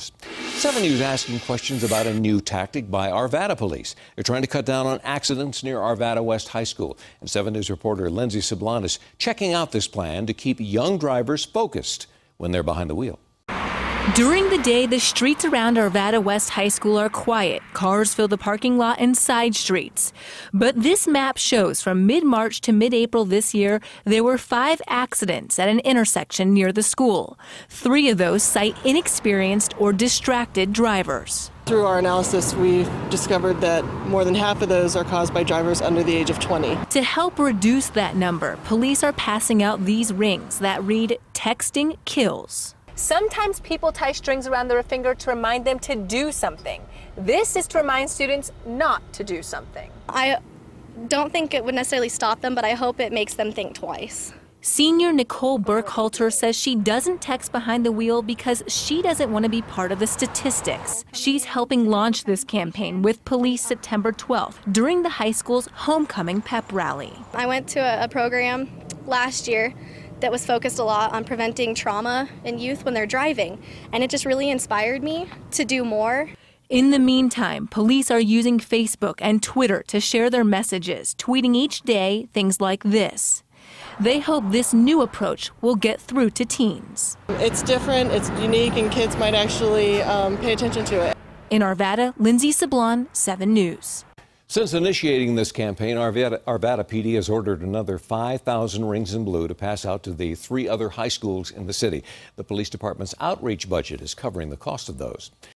7 News asking questions about a new tactic by Arvada police. They're trying to cut down on accidents near Arvada West High School. And 7 News reporter Lindsay Sablan is checking out this plan to keep young drivers focused when they're behind the wheel. During the day, the streets around Arvada West High School are quiet. Cars fill the parking lot and side streets. But this map shows from mid March to mid April this year, there were five accidents at an intersection near the school. Three of those cite inexperienced or distracted drivers. Through our analysis, we discovered that more than half of those are caused by drivers under the age of 20. To help reduce that number, police are passing out these rings that read Texting Kills. Sometimes people tie strings around their finger to remind them to do something. This is to remind students not to do something. I don't think it would necessarily stop them, but I hope it makes them think twice. Senior Nicole Burkhalter says she doesn't text behind the wheel because she doesn't want to be part of the statistics. She's helping launch this campaign with police September 12th during the high school's homecoming pep rally. I went to a, a program last year that was focused a lot on preventing trauma in youth when they're driving. And it just really inspired me to do more. In the meantime, police are using Facebook and Twitter to share their messages, tweeting each day things like this. They hope this new approach will get through to teens. It's different, it's unique, and kids might actually um, pay attention to it. In Arvada, Lindsay Sablan, 7 News. Since initiating this campaign, Arvada, Arvada, PD has ordered another 5,000 rings in blue to pass out to the three other high schools in the city. The police department's outreach budget is covering the cost of those.